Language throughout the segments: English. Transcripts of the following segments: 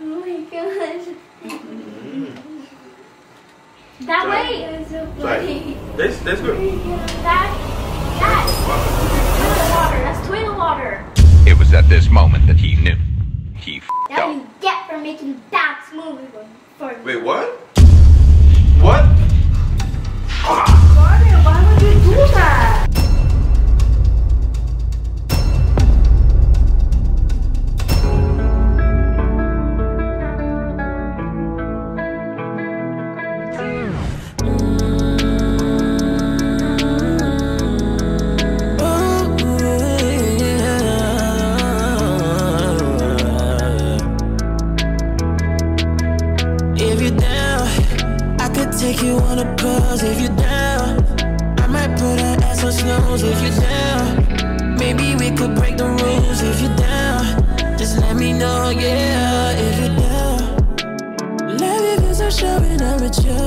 Oh my gosh. That Right. way. So Right. funny. This, this good. That. That. Toilet water. That's toilet water. It was at this moment that he knew. He f***ed That up. you get for making that smoothie for me. Wait, what? What? Scarlett, why would you do that? Take you on a cruise. If you're down, I might put an ass on snooze. If you're down, maybe we could break the rules. If you're down, just let me know, yeah. If you're down, love you cause I'm showing up with you.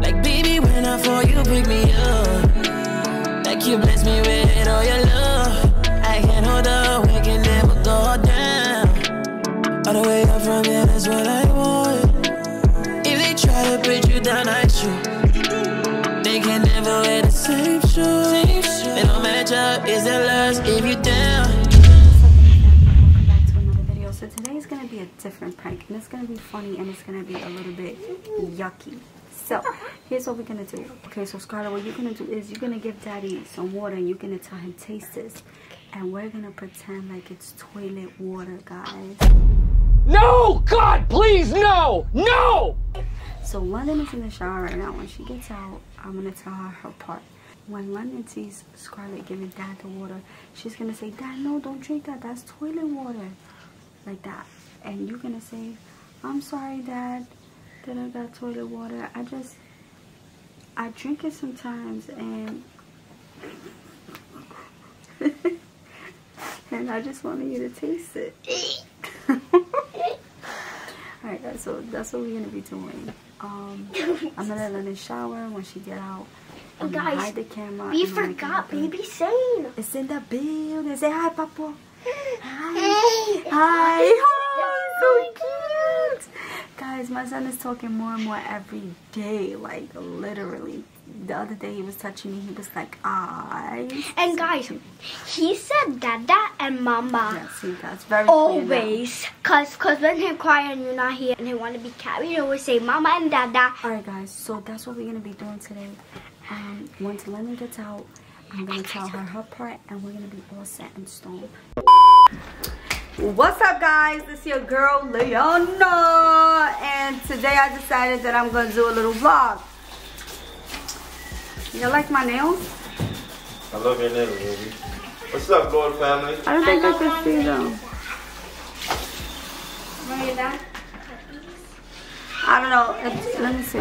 Like, baby, when I fall, you pick me up. Like, you bless me with all your love. I can't hold up, we can never go down. All the way up from here, that's what I to put you down, I shoot. They can never wear the same shoes. They don't match up, is that lust if you down? Welcome back to another video. So today's gonna be a different prank, and it's gonna be funny, and it's gonna be a little bit yucky. So here's what we're gonna do. Okay, so Scarlett, what you're gonna do is you're gonna give Daddy some water, and you're gonna tell him taste this, and we're gonna pretend like it's toilet water, guys. No! God, please, no! No! So London is in the shower right now. When she gets out, I'm gonna tell her her part. When London sees Scarlett giving Dad the water, she's gonna say, Dad, no, don't drink that. That's toilet water. Like that. And you're gonna say, I'm sorry, Dad, that I got toilet water. I just, I drink it sometimes and, and I just wanted you to taste it. Alright guys, so that's what we're gonna be doing. Um, I'm gonna let her shower when she get out. I'm Guys, hide the camera. We and I'm gonna forgot baby Shane. It's in the building. Say hi, Papa. Hi. Hey. Hi. Hi. So cute. Guys, my son is talking more and more every day. Like, literally. The other day he was touching me. He was like, i And guys, he said Dada and Mama. Yes, he does. Very. Always, cause cause when he cry and you're not here and he want to be cat, we always say Mama and Dada. Alright guys, so that's what we're gonna be doing today. Um, once Lenny gets out, I'm gonna tell her her part and we're gonna be all set in stone. What's up guys? This is your girl Liana and today I decided that I'm gonna do a little vlog. You like my nails? I love your nails, baby. What's up, Loyal family? I don't think I, can see them. I don't know. It's- let me see.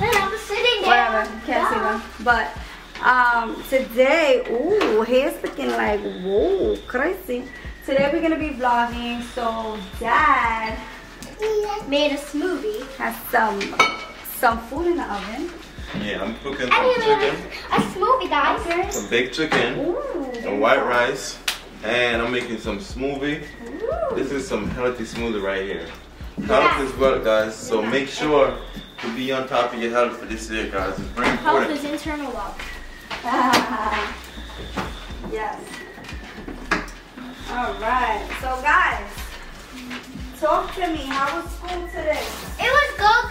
I'm sitting there. whatever can't see them but um today ooh hair's looking like whoa crazy today we're gonna be vlogging so dad Made a smoothie. has some some food in the oven Yeah, I'm cooking some he chicken, a, a smoothie, guys. some baked chicken, ooh some white rice, and I'm making some smoothie. This is some healthy smoothie right here. Health is well, guys, so make sure to be on top of your health for this year, guys. It's very Health important. is internal wealth. yes all right so guys talk to me how was school today It was good.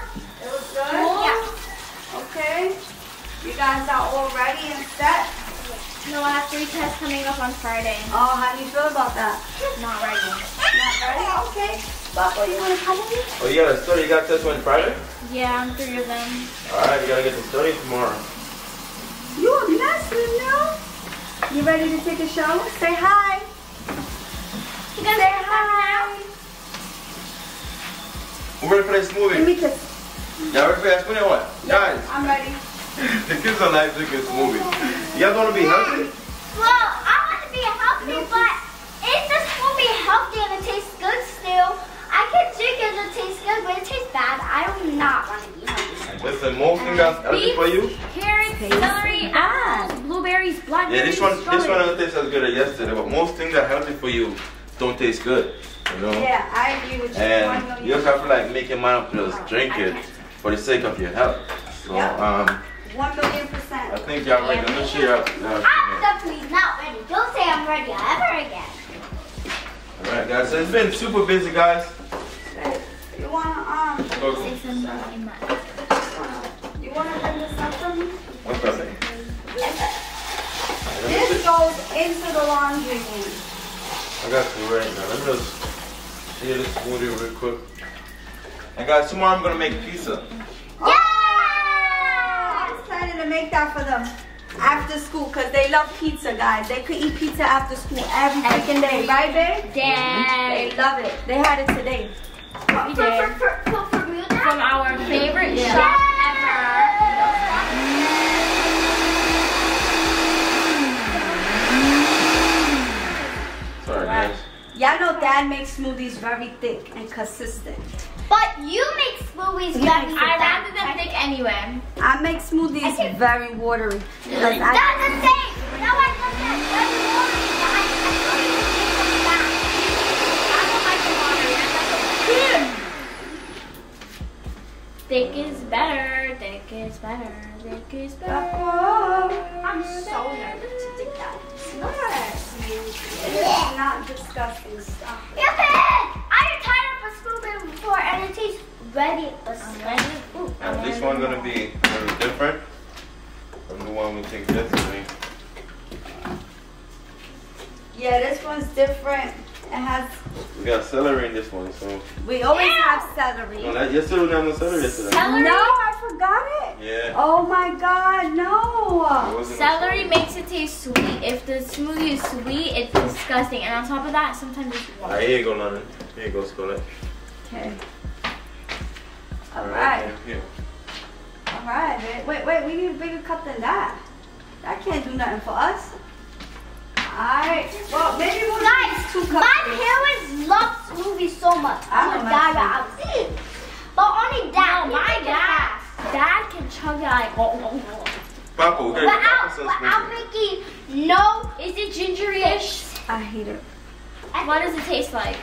it was good Yeah. okay you guys are all ready and set No, I have three tests coming up on Friday. Oh, how do you feel about that? Not ready. Not ready? Okay. Papa, you want to come with me? Oh, you got to study. You got test on Friday? Yeah, on three of them. All right, you got to get to study tomorrow. You a mess, you know? You ready to take a shower? Say hi. You guys Say hi. We're ready for this Give movie. me a kiss. Y'all ready for that smoothie or what? Guys, I'm ready. the kids are like drinking smoothie. You guys want to be healthy? Well, I want to be healthy, but if this smoothie healthy and it tastes good still, I can drink it and it tastes good, but it tastes bad. I do not want to be healthy. Listen, most things that's healthy for you. Carrots, celery, apples, blueberries, blackberries, Yeah, this one, this one strawberries. doesn't taste as good as yesterday, but most things are healthy for you don't taste good. You You know. Yeah, I agree with you. And you also have to like make your mind up to just drink it for the sake of your health. So Yeah. um, One million I think y'all ready. Let me share up. Uh, I'm definitely not ready. Don't say I'm ready ever again. all right, guys. So it's been super busy, guys. You wanna um? Go. You wanna bring this up for me? What's that thing? This goes into the laundry room. I got you right now. Let me just share this smoothie real quick. And guys, tomorrow I'm gonna make pizza. Yeah! I'm excited to make that for them after school because they love pizza, guys. They could eat pizza after school every freaking day, right, babe? Yeah. They love it. They had it today. We For, did. for, for, for, for? From our favorite Yeah. shop Y'all know Dad makes smoothies very thick and consistent. But you make smoothies very I rather them thick anyway. I make smoothies very watery. That's I, the same. Now I love that. Very watery, I, I thought you would make them back. I don't like the water. I like it Thick is better. Thick is better. Thick is better. I'm so nervous to do that. It's not disgusting stuff. Yeah, man! I tried it for scooping before and it tastes very Ooh. Now, this one's gonna be very different from the one we take yesterday. Yeah, this one's different. It has, We got celery in this one, so. we always Ew. have celery. No, that yesterday we didn't have no celery yesterday. Celery? No, I forgot it. Yeah. Oh my god, no. Celery makes it taste sweet. If the smoothie is sweet, it's disgusting. And on top of that, sometimes it's water. here you go, London. Here you go, Scarlett. Okay. Alright, Here. alright. Wait, wait, we need a bigger cup than that. That can't do nothing for us. Alright, well, maybe we'll Guys, use two cups. my parents love smoothies so much. I oh I'm don't a like dad out. But only dad. No, my he can dad. Have. Dad can chug it like. Oh, oh, oh. Papa, we gotta get Without, Papa without making no. Is it gingery-ish? I hate it. What does it taste like?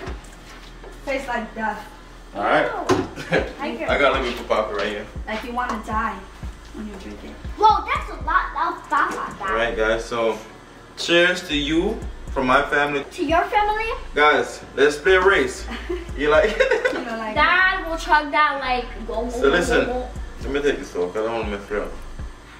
Tastes like death. Alright. I I got lemon for Papa right here. Like you want to die when you drink it. Whoa, that's a lot of Baba. Alright, guys, so cheers to you from my family. To your family? Guys, let's play a race. You like You like Dad will chug that like. Go, go, So go, listen. go, go. Let me take this off because I don't want to mess it up.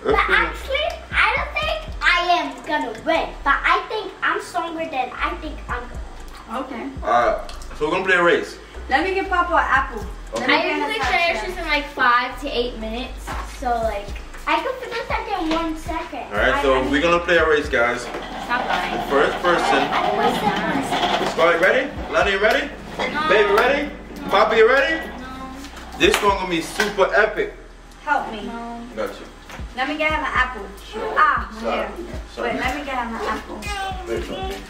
But Let's do it. actually, I don't think I am gonna win. But I think I'm stronger than I think I'm gonna. Okay. Alright, so we're gonna play a race. Let me give Papa an apple. Let me I get usually a finish touch in like five to eight minutes. So like, I can finish that in one second. Alright, so we're gonna play a race, guys. stop lying. First person. One second, one second. Scarlett, ready? Lonnie, you ready? No. Baby, ready? Papa, you ready? No. This one gonna be super epic. Help me. Got you. Let me get him an apple. Ah, Sorry. here. Sorry. Wait, let me get him an apple. Wait, something.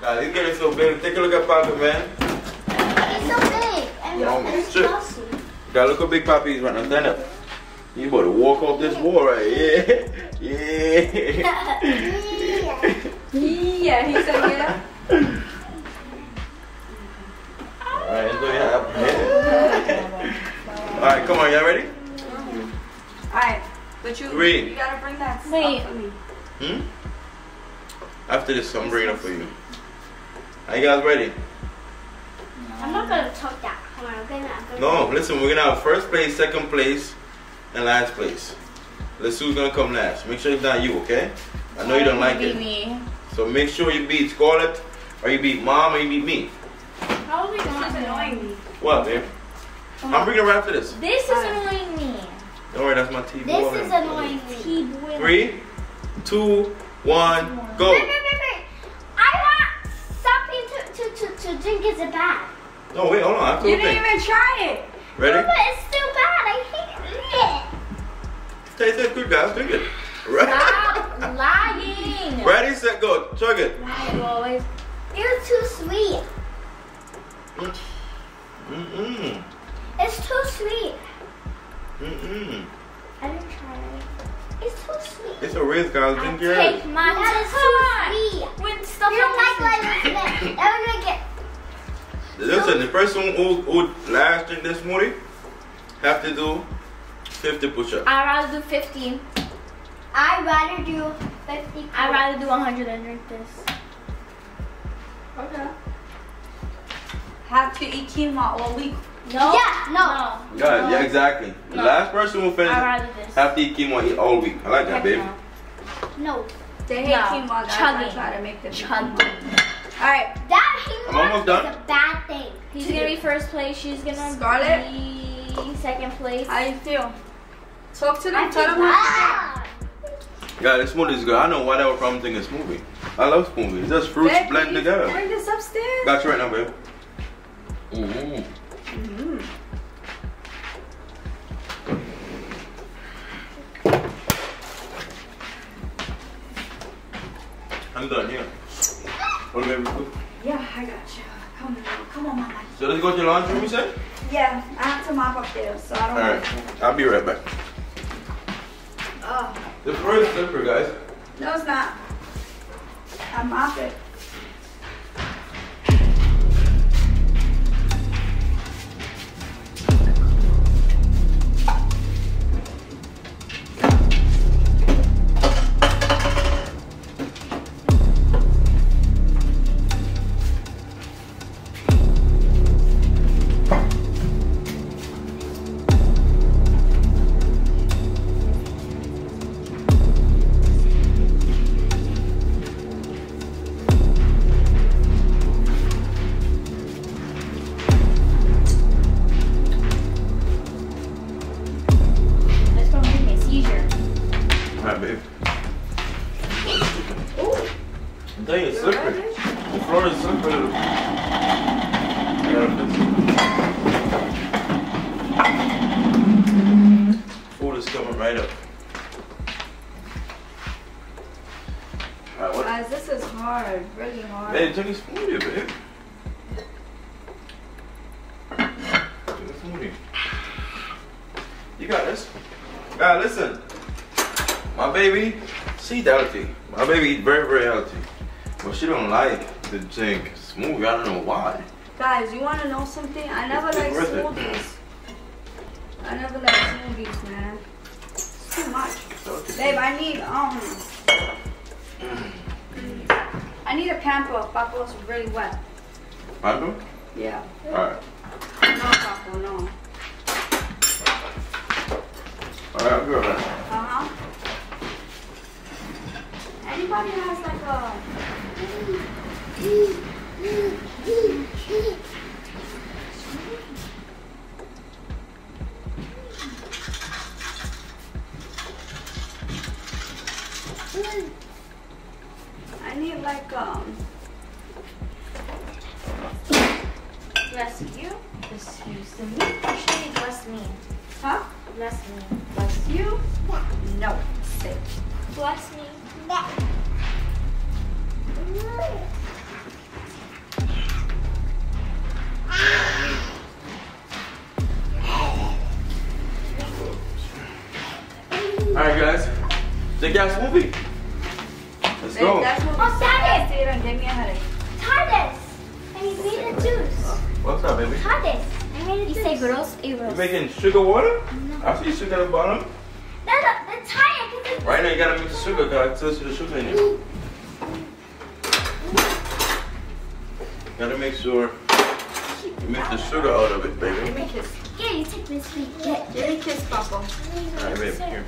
Guys, he's getting so big. Take a look at Papa, man. It's so big. And Yeah, it's almost strip. glossy. God, look how big Papa is right now. Stand up. You about to walk off this wall right here. Yeah. Yeah, he said yeah. Alright, come on, y'all ready? Alright, but you, Three. you gotta bring that stuff Wait. for me. Hmm? After this, I'm bringing it for you. Are you guys ready? I'm not gonna talk that. Come on, I'm gonna. I'm gonna No, listen, we're gonna have first place, second place, and last place. Let's see who's gonna come last. Make sure it's not you, okay? I know you don't like Be it. me. So make sure you beat Scarlett, or you beat Mom, or you beat me. Probably This not is annoying me. What, babe? I'm bringing it right after this. This is annoying me. Don't worry, that's my TV. This is annoying me. T-boy. Three, two, one, go. Wait, wait, wait, wait. I want something to, to, to, to drink. Is it bad? No, wait, hold on. I have to You didn't even try it. No, Ready? but it's still bad. I hate it. Taste it good, guys. Drink it. Ready? Stop lying. Ready, set, go. Chug it. You always. It's too sweet. Mm-mm. It's too sweet. Mm-mm. I didn't try it. It's too sweet. It's a risk, guys. Drink yours. Take my That's time. too sweet. When stuff You don't like like like this. I'm gonna get. listen, the person who, who last drink this morning have to do 50 push-ups. I'd rather do 15. I'd rather do 50. I'd rather do 100 than drink this. Okay. Have to eat quinoa all week. No. Yeah, no. No. Yeah, yeah, exactly. The last person who I'd finish rather this. have to eat quinoa eat all week. I like that, baby. no. No. They hate No. quinoa, guys. I Chugging. try to make them eat Chugging. All right. That I'm almost done. is a bad thing. He's gonna be first place. She's gonna Scarlett? be second place. How you feel? Talk to them. I Tell them how bad. Yeah, this smoothie is good. I know why they were probably thinking smoothie. I love smoothies. It's just fruits feel. blended together. Bring this upstairs. Got you right now, babe. Mm-hmm. Mhm. The laundry room, you said? Yeah, I have to mop up there, so I don't Alright. want I'll be right back. Oh, The floor is slippery, guys. no, it's not. I mop it. A smoothie. You got this. God, listen. My baby, she healthy. My baby eat very, very healthy. But she don't like to drink smoothie. I don't know why. Guys, you want to know something? I never It's like worth it. smoothies. I never like smoothies, man. It's too much. Babe, I need um. I need a pamper. Papa's really wet. Pardon? Yeah. Alright. No. Alright, I'll be back. Uh huh. Anybody has like a I need like um You. Excuse me. Actually, bless me. huh? Bless me. Bless you. No. Sit. Bless me. Alright, guys. Take your smoothie. Let's You juice. say girls, a You making sugar water? I see sugar at the bottom. No, no, the try it. 'cause it's- Right now you gotta mix the sugar because I still see the sugar in it. Gotta make sure you mix the sugar out of it, baby. Give me a kiss. Yeah, you take this sweet. Get. Give me a kiss, Papa. Alright, baby, here.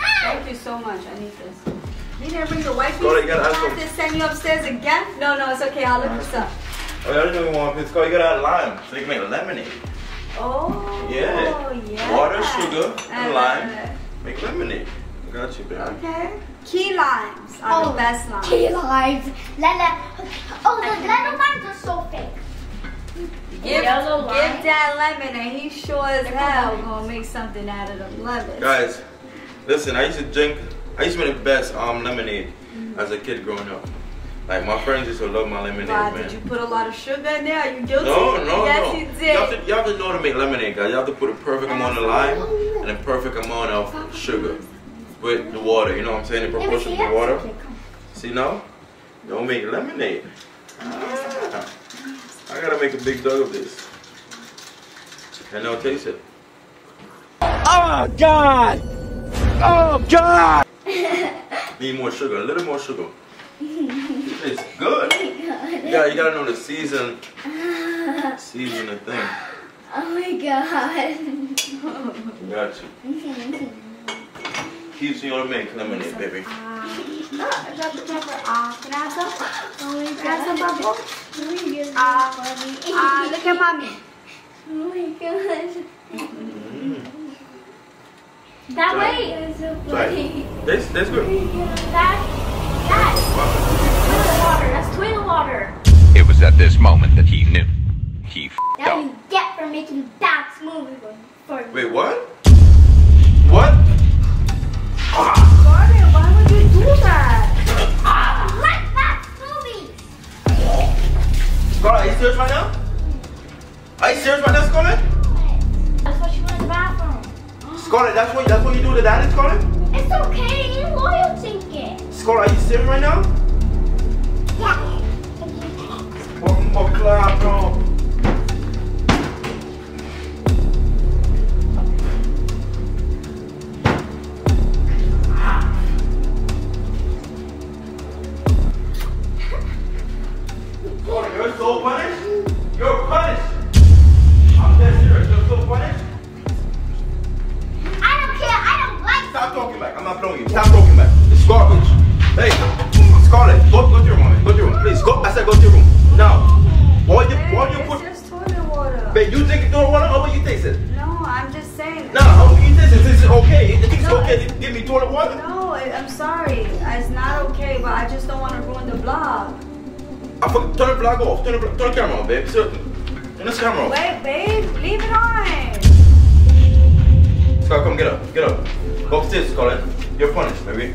Ah! Thank you so much. I need this. You didn't bring the white piece? Go, you gotta ask have them. to send you upstairs again? No, no, it's okay. I'll look this up. Oh, I didn't know you want it's called you gotta add lime so you can make lemonade. Oh, Yeah. yeah. Water, sugar, and Uh, lime. Make lemonade. Got you, baby. Okay. Key limes are the best limes. Key limes. Lala. Oh, the lemon limes are so fake. Give, Yellow give lime. Dad lemon and he sure as hell gonna make something out of them lemons. Guys, listen, I used to drink, I used to make the best um, lemonade as a kid growing up. Like, my friends used to love my lemonade, Why, man. did you put a lot of sugar in there? Are you guilty? No, no, yes, no. you You did. have, to, you have to know to make lemonade, guys. You have to put a perfect amount of lime and a perfect amount of sugar with the water. You know what I'm saying? The proportion of the water. See now? Don't make lemonade. Ah. I gotta make a big dug of this. And now taste it. Oh, God! Oh, God! Need more sugar, a little more sugar. It's good. Yeah, you gotta know the season. Season the thing. Oh my god. Got you. Keeps you on the make lemonade, baby. Ah, I got the pepper. Ah, can I have some? Oh my Can I have some god. bubble? Oh my god. Ah, ah, look at mommy. Oh my god. That way. That's so Right. funny. That's, that's good. That's toilet water. That's toilet water. It was at this moment that he knew. He f***ed That up. you get for making bad smoothie for Wait, what? What? Gordon, why would you do that? like bad smoothies. Scarlett, are you serious right now? Are you serious right now, Scarlett? That's what she went in the bathroom. Scarlett, that's what that's what you do to daddy, Scarlett? It's okay. You loyal ticket. Scarlett, are you serious right now? Sorry. Uh, it's not okay, but I just don't want to ruin the vlog. I fuck, turn the vlog off. Turn the, turn the camera on, babe. Seriously. Turn this camera off. Wait, babe, leave it on. Scarlett, come get up. Get up. Go upstairs, Scarlett. You're punished, baby.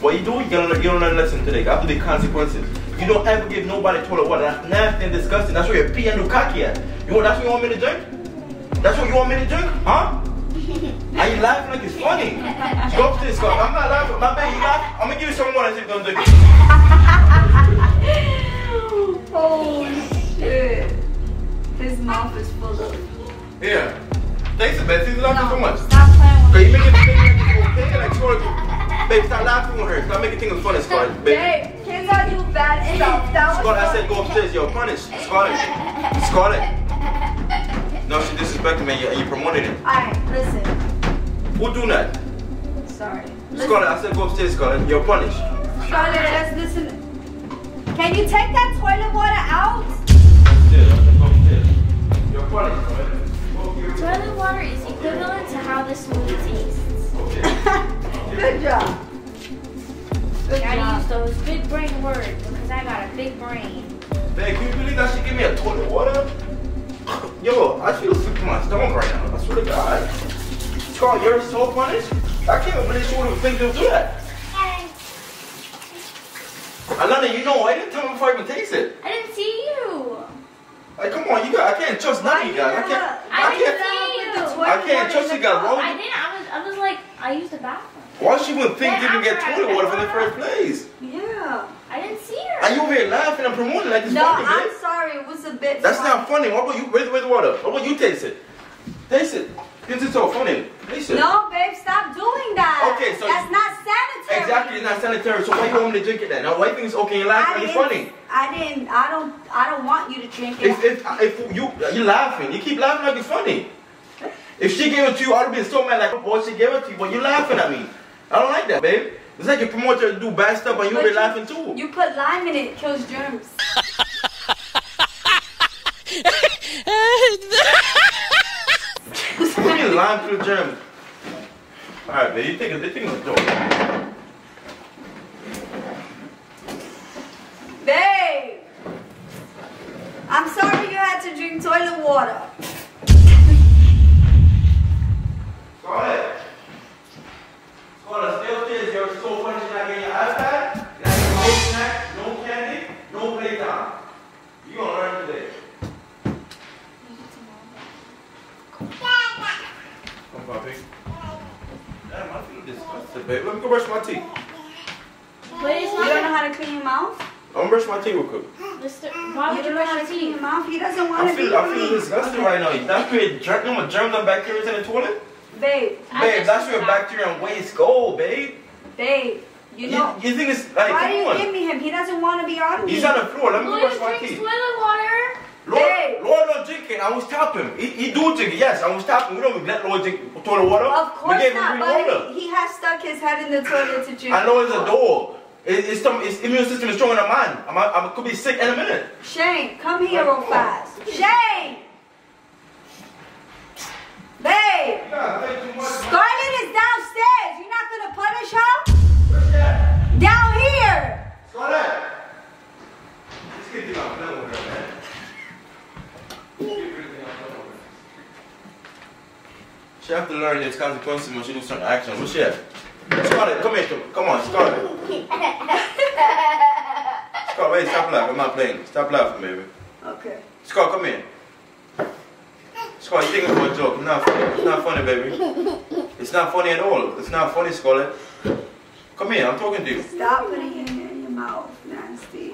What you do, you gotta, you don't learn a lesson today. Got to be consequences. You don't ever give nobody toilet water. That's nasty and disgusting. That's where your pee and your cocky at. You want, that's what you want me to drink? That's what you want me to drink? Huh? Are you laughing like it's funny? Go upstairs, Scarlett. I'm not laughing. My baby, you laugh? I'm gonna give you some more and see if you're gonna it. Oh shit. His mouth is full of. Yeah. Thanks, Betsy. You laughing so much. Stop playing with Cause you make it think like it's okay, like Scarlett. Babe, stop laughing with her. Stop making things funny, Scarlett. Babe. Babe, kids are do bad stuff. That Scarlett, I said go upstairs. You're punished. Scarlett. Scarlett. No, she disrespected me you, you promoted it. Alright, listen. Who do that? Sorry. Scarlett, I said go upstairs, Scarlett. You're punished. Scarlett, let's listen. Can you take that toilet water out? Upstairs, I said go upstairs. You're punished, Scarlett. Your. Toilet water is equivalent to how the smoothie tastes. Good job. Good Gotta job. use those big brain words because I got a big brain. Babe, can you believe that she gave me a toilet water? Yo, I feel sick to my stomach right now. I swear to God. Scarlett, you're so punished. I can't believe she would have think to do that. Alana, you know, I didn't tell me before I even taste it. I didn't see you. Like, come on, you got, I can't trust none of you guys. I can't, I I can't. see you. I can't trust you guys. I didn't. I was. I was like. I used the bathroom. why she wouldn't think Then you can get toilet water from the first place? Yeah. I didn't see her. Are you over here laughing and promoting like it's No, funny, I'm babe? sorry. It was a bit. That's funny. not funny. What about you? Where's, where's the water? What about you taste it? Taste it. This is so funny. Taste. No, babe, stop doing that. Okay, so- that's not sanitary. Exactly, it's not sanitary. So why you want me to drink it then? Now, why you think it's okay and laugh I like it's funny? I didn't. I don't. I don't want you to drink it. If, if, if you, you're laughing, you keep laughing like it's funny. If she gave it to you, I'd have been so mad like, oh, boy, she gave it to you, but you're laughing at me. I don't like that, babe. It's like you promote her to do bad stuff, but you But be laughing too. You put lime in it, it kills germs. Lime through the germs. Alright, babe, you think, you think it's a joke. Babe, I'm sorry you had to drink toilet water. Go ahead. Upstairs. You're so funny. You're not getting your iPad. You're not getting no snacks, no candy, no playtime. You gonna learn today. Come, Poppy. Damn, I feel disgusted, babe. Let me go brush my teeth. But it's You don't know how to clean your mouth? I'm gonna brush my teeth real quick. Mister, why You would don't you know brush how your to clean your teeth? mouth. He doesn't want I to be feel, I on feel me. disgusting right now. That create germ, you know what germs and bacteria in the toilet? Babe, Babe, just that's where bacteria and waste go, babe. babe, you You, know. you think it's like, Why do you on. give me him? He doesn't want to be on me. He's on the floor. Let me go Lloyd brush my drinks teeth. toilet water. Lord. Don't drink it. I was stopping. He, he do drink it. Yes, I was stopping. We don't let Lord drink toilet water. Of course we gave not, him water. but he, he has stuck his head in the toilet to drink. I know it's a dog. It, it's some. Its immune system is stronger than mine. I'm, I could be sick in a minute. Shane, come here real fast. Shane! Babe! Scarlett is downstairs. You're not gonna punish her? Down here! Scarlett. Let's get you out. Play with her, man. She have to learn its consequences when she do certain action. What's she at? Scarlett, come here. Come, on, Scarlett. Scarlett, wait, stop laughing. I'm not playing. Stop laughing, baby. Okay. Scarlett, come here. Scarlett, you think it's a joke. It's not funny. It's not funny, baby. It's not funny at all. It's not funny, Scarlett. Come here, I'm talking to you. Stop putting it in your mouth, nasty.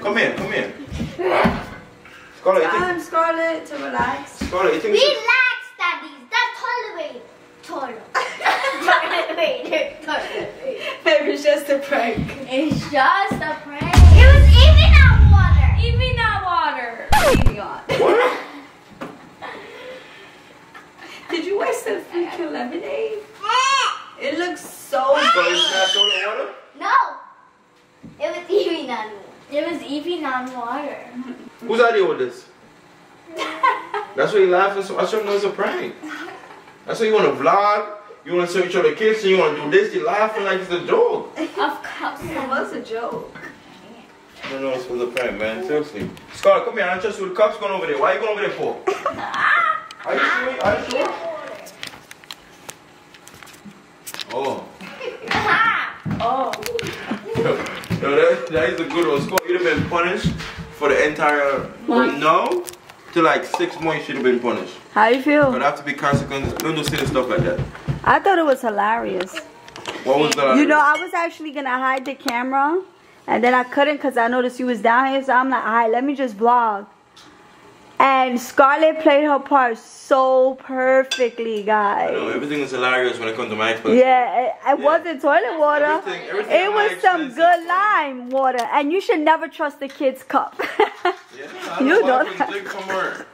Come here, come here. Scarlett, Time, Scarlett, to relax. Scarlett, you think it's Relax, daddies. That's toilet Toilet. toilet. Toilet. Maybe it's just a prank. It's just a prank. It was even on water. Even not water. Moving on. What? Did you waste the freaking lemonade? It looks so Scarlett, it's not toilet water? No. It was even on water. It was even on water. Whose idea was this? That's why you laughing so I should know it's a prank. That's why you want to vlog, you want to show each other kids, and you want to do this, you're laughing like it's a joke. Of course. It was a joke. I don't know it's for the prank, man. Seriously. Scott, come here. I don't trust you with the cups going over there. Why are you going over there for? Are you sure? Are you sure? Oh. Oh. Yo, that, that is a good one. Scott, you'd have been punished for the entire no to like six months. You should have been punished. How you feel? there have to be consequences. Don't do silly stuff like that. I thought it was hilarious. What was the? You know, I was actually gonna hide the camera, and then I couldn't because I noticed you was down here. So I'm like, all right, let me just vlog. And Scarlett played her part so perfectly, I know guys. everything is hilarious when it comes to my explanation. Yeah, it, it wasn't toilet water. Everything- everything It was some good lime water, and you should never trust the kid's cup. Yeah, You know. know I can drink from her.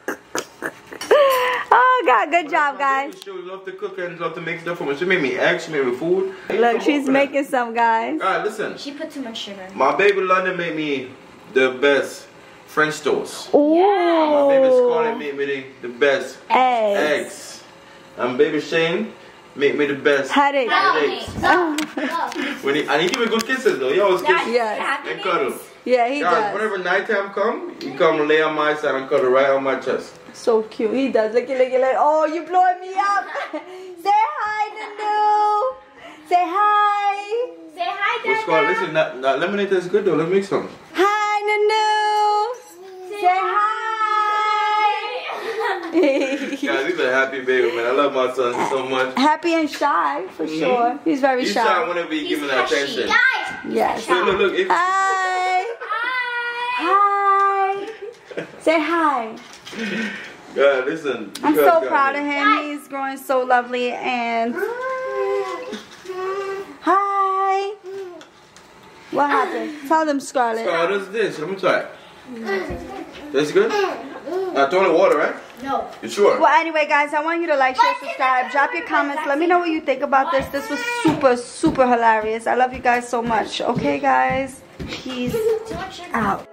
oh God, good job, guys. She would love to cook and love to make stuff for me. She made me eggs, she made me food. Look, she's making some, guys. Alright, listen. She put too much sugar. My baby London made me the best French toast. Yeah. My baby Scarlett Ooh, made me the, the best eggs. eggs. And baby Shane made me the best Headache. headaches. No. When he, and he give me good kisses though. He always kiss Yes. and cuddle. Yeah, he Guys, does. whenever nighttime come, he come lay on my side and cuddle right on my chest. So cute. He does. Look at, look at, look. Oh, you blowing me up. Say hi, Nunu. Say hi. Say hi, What's called? Listen, that, that lemonade is good though. Let's make some. Hi, Nunu. Say hi. Guys, he's a happy baby, man. I love my son so much. Happy and shy, for mm-hmm. sure. He's very He's shy. shy whenever you give him that attention. Guys. Yes. Look, look, look. If, Hi. Hi. Say hi. God, listen. you I'm so proud me. of him. He's growing so lovely and hi. What happened? Tell them, Scarlett. So what is this? Let me try it. Mm. That's good? Uh, toilet water, right? No. You sure? Well, anyway, guys, I want you to like, share, subscribe, drop your comments. Let me know what you think about this. This was super, super hilarious. I love you guys so much. Okay, guys? Peace out.